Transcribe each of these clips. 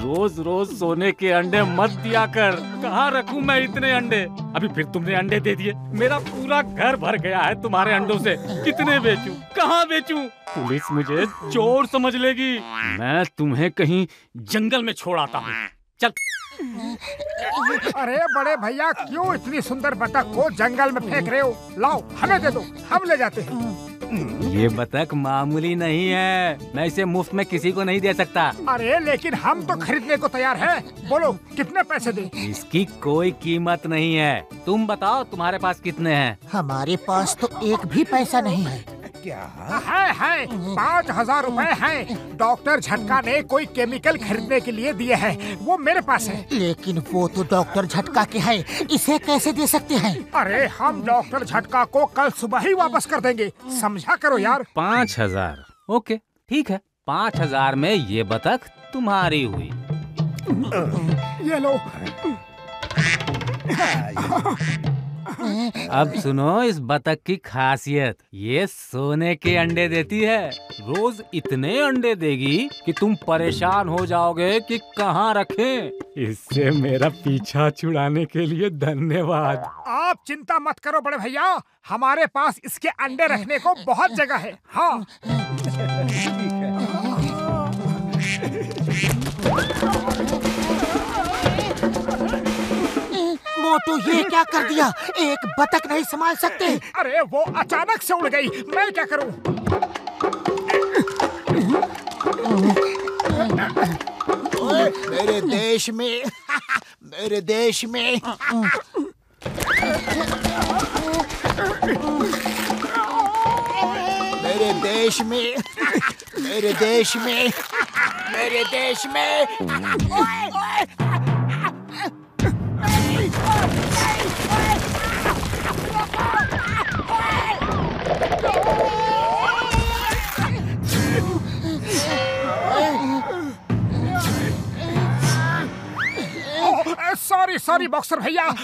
रोज रोज सोने के अंडे मत दिया कर। कहाँ रखूँ मैं इतने अंडे? अभी फिर तुमने अंडे दे दिए। मेरा पूरा घर भर गया है तुम्हारे अंडों से। कितने बेचूं? कहाँ बेचूं? पुलिस मुझे चोर समझ लेगी। मैं तुम्हें कहीं जंगल में छोड़ आता हूँ। चल। अरे बड़े भैया, क्यों इतनी सुंदर बतख को जंगल में फेंक रहे हो? लाओ, हमें दे दो। हम ले जाते हैं। ये बतख मामूली नहीं है। मैं इसे मुफ़्त में किसी को नहीं दे सकता। अरे लेकिन हम तो खरीदने को तैयार हैं। बोलो कितने पैसे दे? इसकी कोई कीमत नहीं है। तुम बताओ तुम्हारे पास कितने हैं? हमारे पास तो एक भी पैसा नहीं है। है है पाँच हज़ार रूपए है। डॉक्टर झटका ने कोई केमिकल खरीदने के लिए दिए हैं। वो मेरे पास है। लेकिन वो तो डॉक्टर झटका के है। इसे कैसे दे सकते हैं? अरे हम डॉक्टर झटका को कल सुबह ही वापस कर देंगे। समझा करो यार। पाँच हज़ार। ओके ठीक है। पाँच हज़ार में ये बतख तुम्हारी हुई। ये लो। अब सुनो इस बतख की खासियत। ये सोने के अंडे देती है। रोज इतने अंडे देगी कि तुम परेशान हो जाओगे कि कहाँ रखें। इससे मेरा पीछा छुड़ाने के लिए धन्यवाद। आप चिंता मत करो बड़े भैया। हमारे पास इसके अंडे रखने को बहुत जगह है। हाँ। मोटू ये क्या कर दिया? एक बतख नहीं संभाल सकते। अरे वो अचानक से उड़ गई। मैं क्या करूँ? मेरे देश में मेरे देश में। मेरे देश में मेरे देश में मेरे देश में। सॉरी सॉरी बॉक्सर भैया।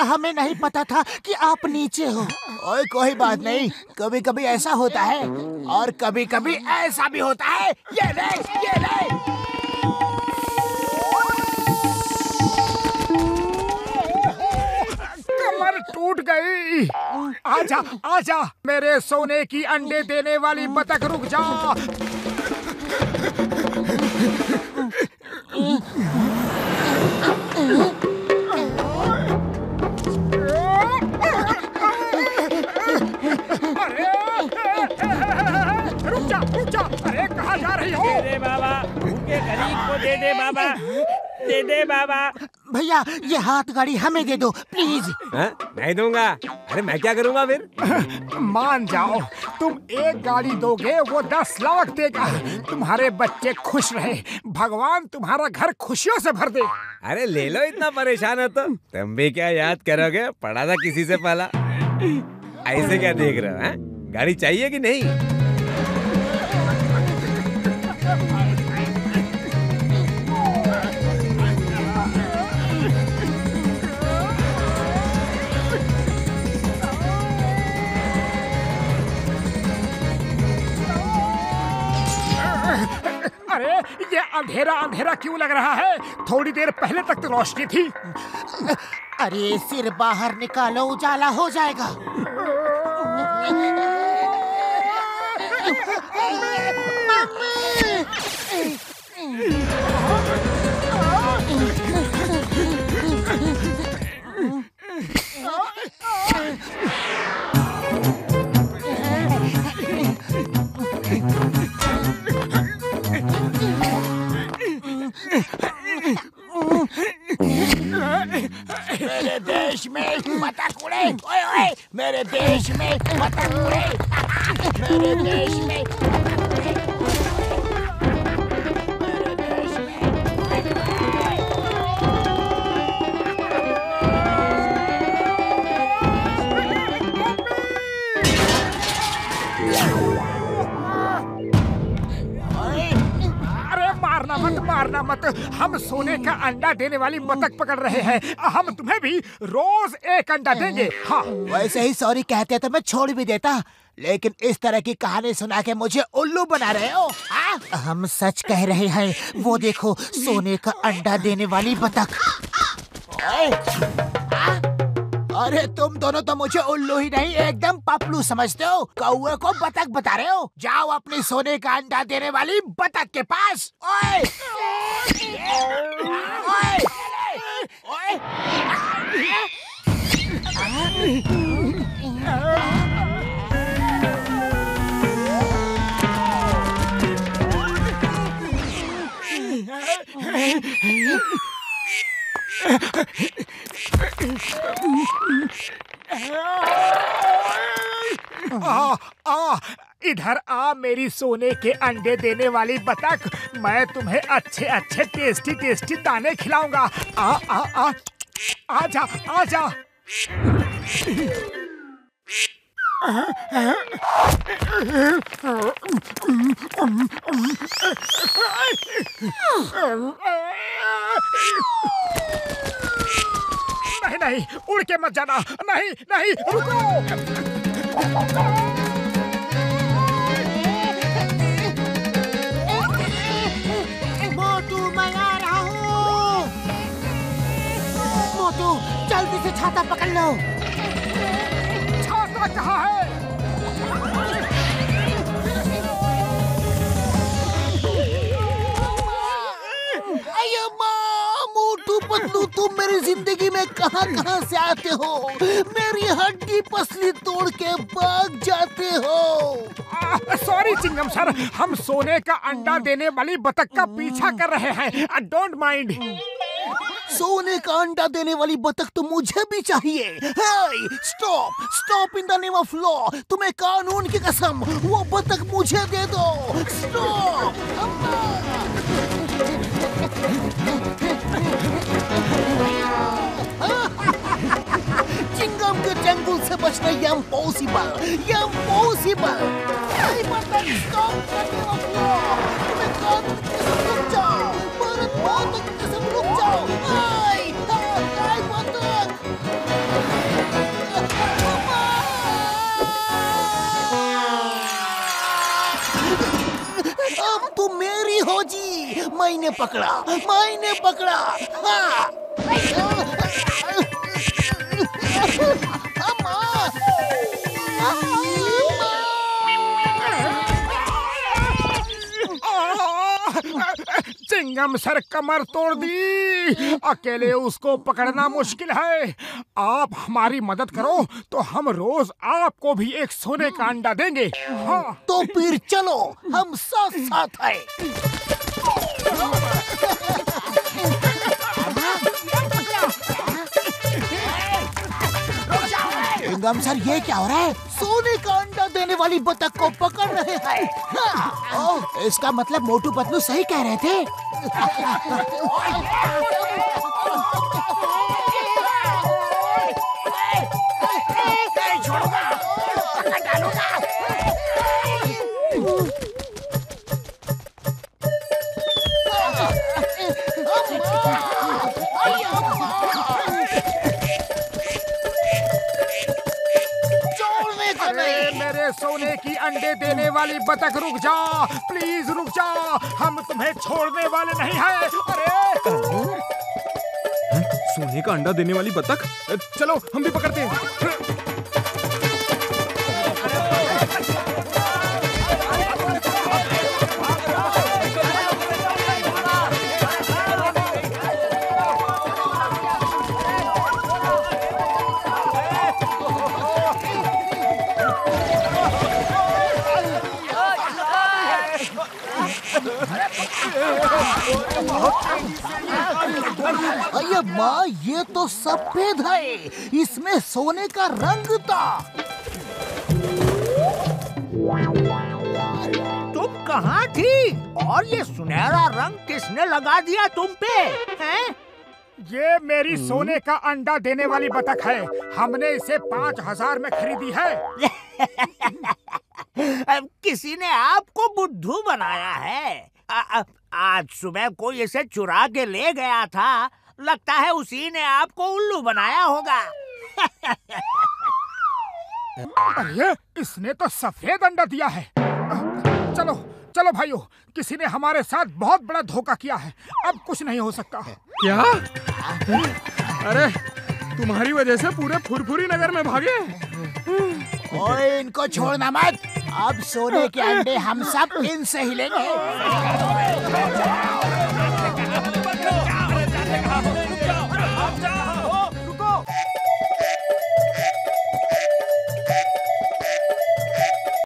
हमें नहीं पता था कि आप नीचे हो। ओए कोई बात नहीं। कभी कभी ऐसा होता है। और कभी कभी ऐसा भी होता है। ये ले ये ले। कमर टूट गई। आजा आजा मेरे सोने की अंडे देने वाली बतख रुक जा। अरे दे बाबा भूखे गरीब को दे दे बाबा दे दे बाबा। भैया ये हाथ गाड़ी हमें दे दो प्लीज़। हाँ? नहीं दूँगा। अरे मैं क्या करूँगा फिर? मान जाओ तुम एक गाड़ी दोगे वो दस लाख देगा। तुम्हारे बच्चे खुश रहे भगवान तुम्हारा घर खुशियों से भर दे। अरे ले लो इतना परेशान हो तो। तुम भी क्या याद करोगे? पढ़ा था किसी से पहला। ऐसे क्या देख रहे हो? गाड़ी चाहिए कि नहीं? अरे ये अंधेरा अंधेरा क्यों लग रहा है? थोड़ी देर पहले तक तो रोशनी थी। अरे सिर बाहर निकालो उजाला हो जाएगा। मेरे बतख उड़े ओए ओए मेरे देश में बतख उड़े मेरे देश में मारना मत। हम सोने का अंडा देने वाली बतख पकड़ रहे हैं। हम तुम्हें भी रोज एक अंडा देंगे। हाँ। वैसे ही सॉरी कहते तो मैं छोड़ भी देता। लेकिन इस तरह की कहानी सुना के मुझे उल्लू बना रहे हो। हाँ? हम सच कह रहे हैं वो देखो सोने का अंडा देने वाली बतख। हाँ? अरे तुम दोनों तो मुझे उल्लू ही नहीं, एकदम पपलू समझते हो। कौए को बतख बता रहे हो। जाओ अपने सोने का अंडा देने वाली बतख के पास। ओए! ओए! ओए! आ, आ, इधर आ मेरी सोने के अंडे देने वाली बतख। मैं तुम्हें अच्छे अच्छे टेस्टी टेस्टी दाने खिलाऊँगा। आ आ आ आजा आजा नहीं नहीं उड़ के मत जाना। नहीं नहीं रुको। मोटू मैं आ रहा हूँ। मोटू जल्दी से छाता पकड़ लो। छाता कहाँ है? तुम मेरी ज़िंदगी में कहाँ कहाँ से आते हो? मेरी हड्डी पसली तोड़ के भाग जाते हो। सॉरी चिंगम सर। हम सोने का अंडा देने वाली बतख का पीछा कर रहे हैं। डोंट माइंड सोने का अंडा देने वाली बतख तो मुझे भी चाहिए। Stop stop in the name of law तुम्हें कानून की कसम वो बतख मुझे दे दो। चिंगम जंगल से बचना impossible impossible stop the name of law तुम्हें कानून की कसम रुक जाओ भारत माता की कसम रुक जाओ आई आई अब तुम मेरी हो जी मैंने पकड़ा मैंने पकड़ा हाँ। चिंगम सर कमर तोड़ दी। अकेले उसको पकड़ना मुश्किल है। आप हमारी मदद करो तो हम रोज आपको भी एक सोने का अंडा देंगे। हाँ। तो फिर चलो, हम साथ साथ हैं चिंगम सर, ये क्या हो रहा है? सोने का अंडा देने वाली बतख को पकड़ रहे हैं हाँ। इसका मतलब मोटू पतलू सही कह रहे थे बतख रुक जा प्लीज़ रुक जा। हम तुम्हें छोड़ने वाले नहीं है। अरे! सोने का अंडा देने वाली बतख? चलो, हम भी पकड़ते हैं। अरे माँ ये तो सफ़ेद है। इसमें सोने का रंग था। तुम कहाँ थी? और ये सुनहरा रंग किसने लगा दिया तुम पे? हैं? ये मेरी सोने का अंडा देने वाली बतख है। हमने इसे पाँच हज़ार में खरीदी है। अब किसी ने आपको बुद्धू बनाया है। आ, आ, आज सुबह कोई इसे चुरा के ले गया था। लगता है उसी ने आपको उल्लू बनाया होगा। अरे इसने तो सफ़ेद अंडा दिया है। चलो चलो भाइयों किसी ने हमारे साथ बहुत बड़ा धोखा किया है। अब कुछ नहीं हो सकता। क्या? अरे तुम्हारी वजह से पूरे फुरफुरी नगर में भागे ओए इनको छोड़ना मत। अब सोने के अंडे हम सब इनसे ही लेंगे।